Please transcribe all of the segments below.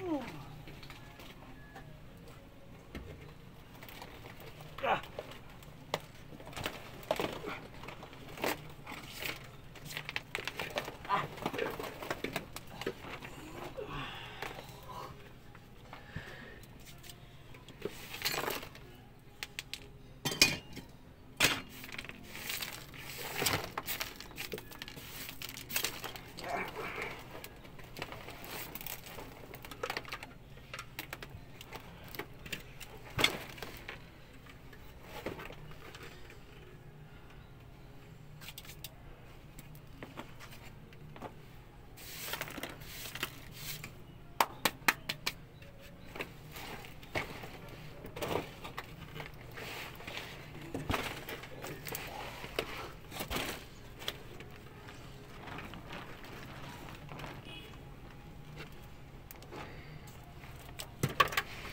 Oh.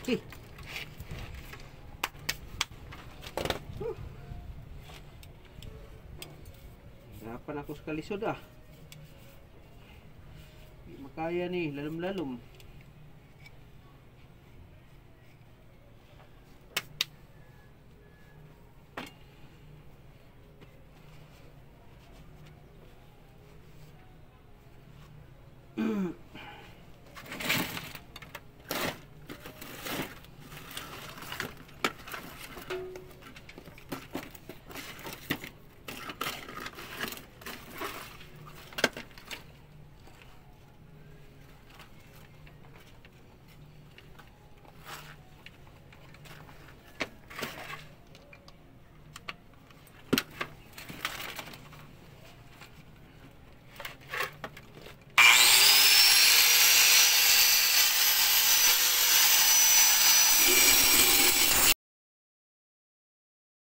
Hmm. Harapan aku sekali sudah. Makaya nih, lalum-lalum.